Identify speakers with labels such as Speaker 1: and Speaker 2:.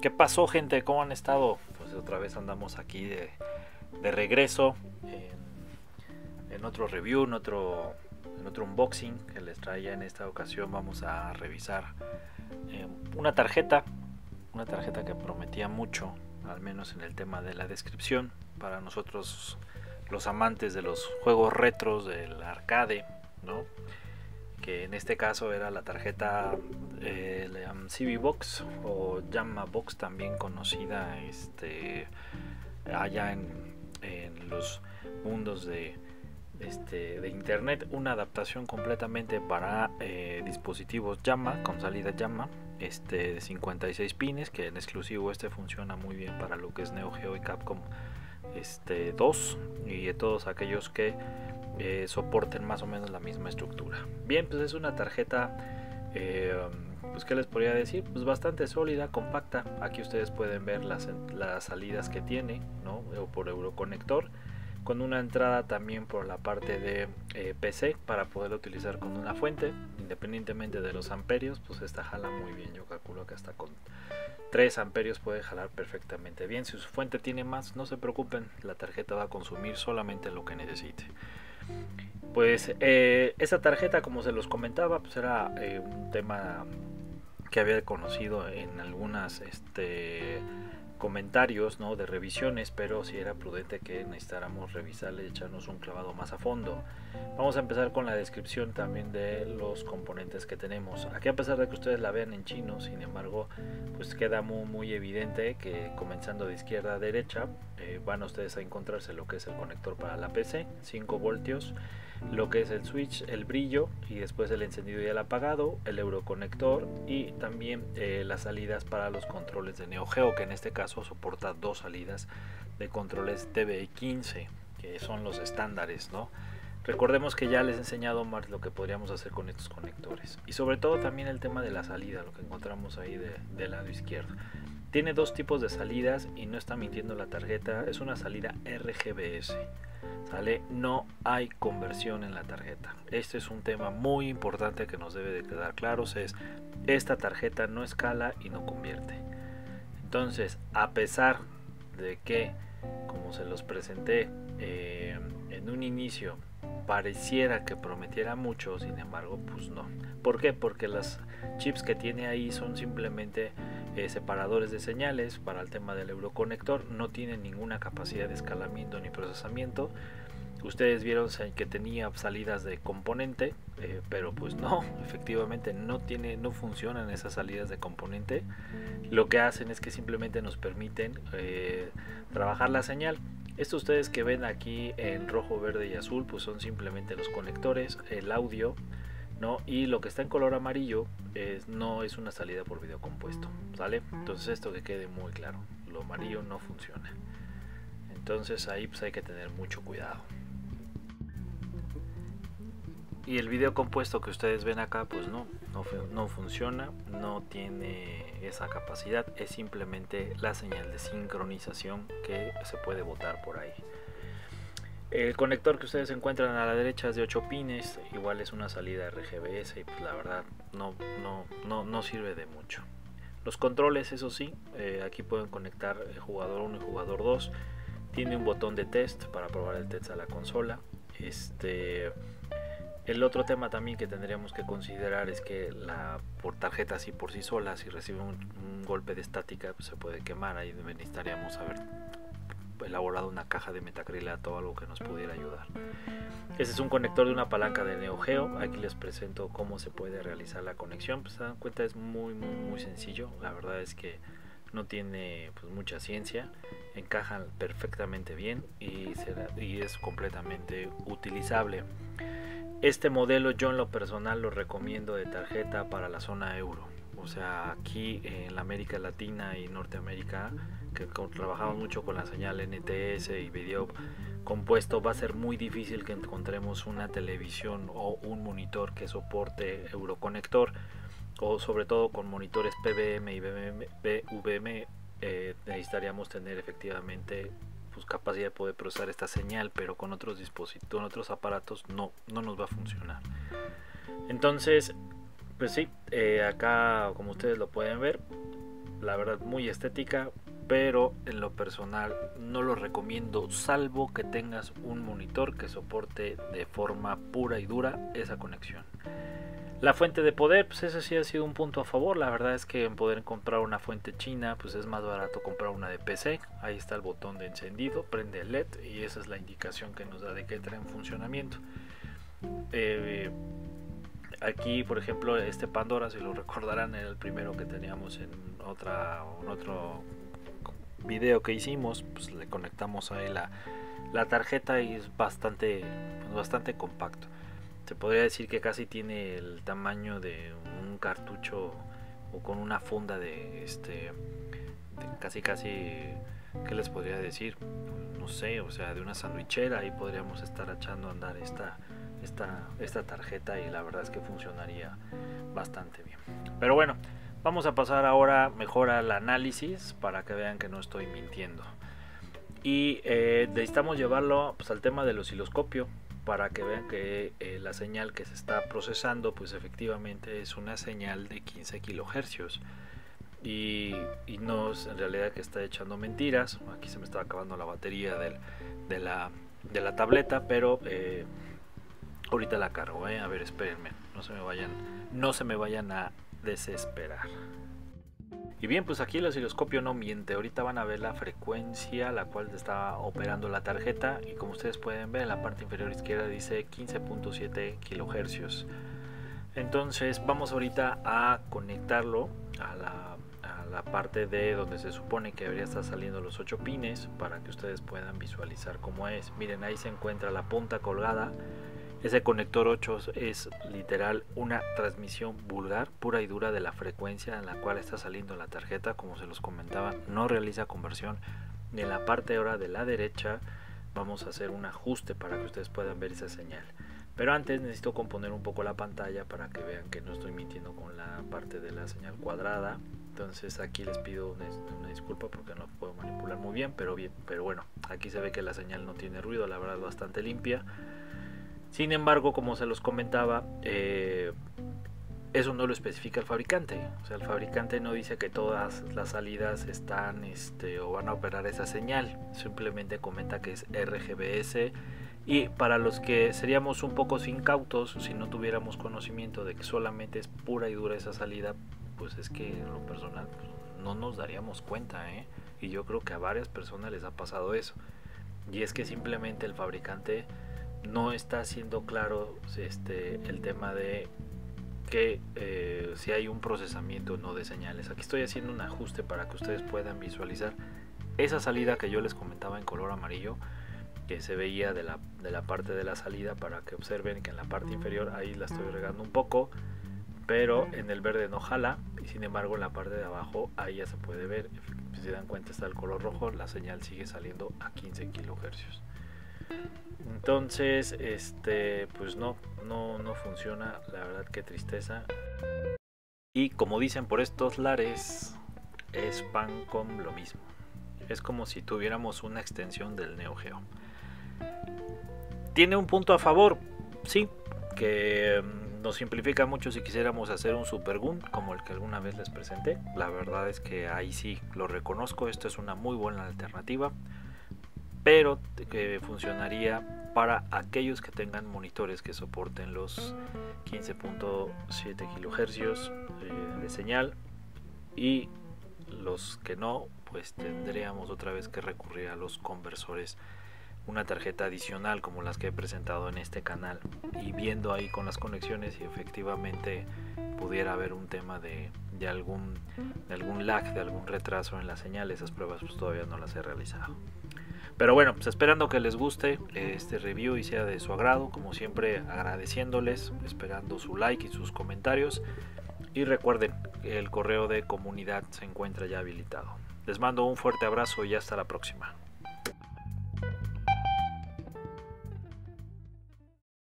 Speaker 1: ¿Qué pasó gente? ¿Cómo han estado? Pues otra vez andamos aquí de, regreso en, otro review, en otro, en otro unboxing que les traía en esta ocasión. Vamos a revisar eh, una tarjeta, una tarjeta que prometía mucho, al menos en el tema de la descripción, para nosotros los amantes de los juegos retros del arcade, ¿no? En este caso era la tarjeta eh, CB Box o Yamma Box también conocida este, allá en, los mundos de, este, de internet. Una adaptación completamente para eh, dispositivos Yamma con salida Yamma este, de 56 pines que en exclusivo este funciona muy bien para lo que es Neo Geo y Capcom este, 2 y de todos aquellos que eh, soporten más o menos la misma estructura. Bien, pues es una tarjeta, eh, pues qué les podría decir, pues bastante sólida, compacta. Aquí ustedes pueden ver las, las salidas que tiene, ¿no? por Euroconector, con una entrada también por la parte de eh, PC para poder utilizar con una fuente, independientemente de los amperios, pues esta jala muy bien. Yo calculo que hasta con 3 amperios puede jalar perfectamente bien. Si su fuente tiene más, no se preocupen, la tarjeta va a consumir solamente lo que necesite. Pues eh, esa tarjeta, como se los comentaba, pues era eh, un tema que había conocido en algunas este, comentarios ¿no? de revisiones, pero si era prudente que necesitáramos revisarle y echarnos un clavado más a fondo. Vamos a empezar con la descripción también de los componentes que tenemos. Aquí a pesar de que ustedes la vean en chino, sin embargo, pues queda muy, muy evidente que comenzando de izquierda a derecha eh, van ustedes a encontrarse lo que es el conector para la PC, 5 voltios lo que es el switch, el brillo y después el encendido y el apagado, el euroconector y también eh, las salidas para los controles de Neo Geo que en este caso soporta dos salidas de controles TVI15 que son los estándares, ¿no? Recordemos que ya les he enseñado más lo que podríamos hacer con estos conectores y sobre todo también el tema de la salida, lo que encontramos ahí del lado izquierdo. Tiene dos tipos de salidas y no está mintiendo la tarjeta, es una salida RGBS. ¿Sale? No hay conversión en la tarjeta. Este es un tema muy importante que nos debe de quedar claros. Es esta tarjeta no escala y no convierte. Entonces, a pesar de que, como se los presenté eh, en un inicio, pareciera que prometiera mucho, sin embargo, pues no. ¿Por qué? Porque las chips que tiene ahí son simplemente eh, separadores de señales para el tema del euroconector, no tienen ninguna capacidad de escalamiento ni procesamiento. Ustedes vieron que tenía salidas de componente, eh, pero pues no, efectivamente no tiene, no funcionan esas salidas de componente. Lo que hacen es que simplemente nos permiten eh, trabajar la señal. Esto ustedes que ven aquí en rojo, verde y azul, pues son simplemente los conectores, el audio, ¿no? Y lo que está en color amarillo es, no es una salida por video compuesto, ¿sale? Entonces esto que quede muy claro, lo amarillo no funciona. Entonces ahí pues hay que tener mucho cuidado. Y el video compuesto que ustedes ven acá pues no, no, funciona, no tiene esa capacidad, es simplemente la señal de sincronización que se puede botar por ahí. El conector que ustedes encuentran a la derecha es de 8 pines, igual es una salida RGBS y pues la verdad no, no, no, no sirve de mucho. Los controles, eso sí, eh, aquí pueden conectar el jugador 1 y jugador 2. Tiene un botón de test para probar el test a la consola. Este, el otro tema también que tendríamos que considerar es que la por tarjeta así por sí sola, si recibe un, golpe de estática, pues se puede quemar. Ahí necesitaríamos saber elaborado una caja de metacrilato o algo que nos pudiera ayudar. Este es un conector de una palanca de Neo Geo. Aquí les presento cómo se puede realizar la conexión. Pues se dan cuenta es muy muy muy sencillo. La verdad es que no tiene pues, mucha ciencia. Encajan perfectamente bien y, y es completamente utilizable. Este modelo yo en lo personal lo recomiendo de tarjeta para la zona euro. O sea, aquí en la América Latina y Norteamérica que trabajamos mucho con la señal NTS y video compuesto, va a ser muy difícil que encontremos una televisión o un monitor que soporte Euroconector o sobre todo con monitores PBM y BVM eh, necesitaríamos tener efectivamente pues, capacidad de poder procesar esta señal, pero con otros dispositivos, con otros aparatos no, no nos va a funcionar. Entonces, pues sí, eh, acá como ustedes lo pueden ver, la verdad muy estética, pero en lo personal no lo recomiendo salvo que tengas un monitor que soporte de forma pura y dura esa conexión. La fuente de poder, pues ese sí ha sido un punto a favor. La verdad es que en poder comprar una fuente china, pues es más barato comprar una de PC. Ahí está el botón de encendido, prende el LED y esa es la indicación que nos da de que entra en funcionamiento. Eh, aquí, por ejemplo, este Pandora, si lo recordarán, era el primero que teníamos en otra, otro video que hicimos. Pues le conectamos ahí la, la tarjeta y es bastante, bastante compacto se podría decir que casi tiene el tamaño de un cartucho o con una funda de este casi casi qué les podría decir no sé o sea de una sandwichera ahí podríamos estar echando a andar esta esta esta tarjeta y la verdad es que funcionaría bastante bien. Pero bueno vamos a pasar ahora mejor al análisis para que vean que no estoy mintiendo. Y eh, necesitamos llevarlo pues, al tema del osciloscopio para que vean que eh, la señal que se está procesando pues efectivamente es una señal de 15 kilohercios. Y, no es en realidad que está echando mentiras. Aquí se me está acabando la batería de, la, tableta pero eh, ahorita la cargo ¿eh? a ver espérenme. No se me vayan no se me vayan a desesperar y bien, pues aquí el osciloscopio no miente. Ahorita van a ver la frecuencia a la cual está operando la tarjeta. Y como ustedes pueden ver, en la parte inferior izquierda dice 15.7 kilohercios. Entonces vamos ahorita a conectarlo a la, la, parte de donde se supone que debería estar saliendo los 8 pines para que ustedes puedan visualizar cómo es. Miren, ahí se encuentra la punta colgada ese conector 8 es literal una transmisión vulgar, pura y dura de la frecuencia en la cual está saliendo la tarjeta, como se los comentaba, no realiza conversión. En la parte ahora de la derecha vamos a hacer un ajuste para que ustedes puedan ver esa señal. Pero antes necesito componer un poco la pantalla para que vean que no estoy mintiendo con la parte de la señal cuadrada. Entonces aquí les pido una, disculpa porque no puedo manipular muy bien, pero bien, pero bueno, aquí se ve que la señal no tiene ruido, la verdad bastante limpia. Sin embargo, como se los comentaba, eh, eso no lo especifica el fabricante. O sea, el fabricante no dice que todas las salidas están este, o van a operar esa señal. Simplemente comenta que es RGBS. Y para los que seríamos un poco incautos, si no tuviéramos conocimiento de que solamente es pura y dura esa salida, pues es que en lo personal pues, no nos daríamos cuenta. ¿eh? Y yo creo que a varias personas les ha pasado eso. Y es que simplemente el fabricante no está siendo claro este, el tema de que eh, si hay un procesamiento o no de señales. Aquí estoy haciendo un ajuste para que ustedes puedan visualizar esa salida que yo les comentaba en color amarillo que se veía de la, de la parte de la salida para que observen que en la parte inferior ahí la estoy regando un poco pero en el verde no jala y sin embargo en la parte de abajo ahí ya se puede ver. Si se dan cuenta está el color rojo la señal sigue saliendo a 15 kilohercios entonces, este, pues no, no, no funciona, la verdad que tristeza. Y como dicen por estos lares, es pan con lo mismo. Es como si tuviéramos una extensión del Neo Geo. Tiene un punto a favor, sí, que mm, nos simplifica mucho si quisiéramos hacer un Super Gun como el que alguna vez les presenté. La verdad es que ahí sí lo reconozco, esto es una muy buena alternativa pero que funcionaría para aquellos que tengan monitores que soporten los 15.7 kHz eh, de señal y los que no pues tendríamos otra vez que recurrir a los conversores una tarjeta adicional como las que he presentado en este canal y viendo ahí con las conexiones si efectivamente pudiera haber un tema de, algún, de algún lag, de algún retraso en la señal, esas pruebas pues todavía no las he realizado. Pero bueno, pues esperando que les guste este review y sea de su agrado, como siempre agradeciéndoles, esperando su like y sus comentarios. Y recuerden, el correo de comunidad se encuentra ya habilitado. Les mando un fuerte abrazo y hasta la próxima.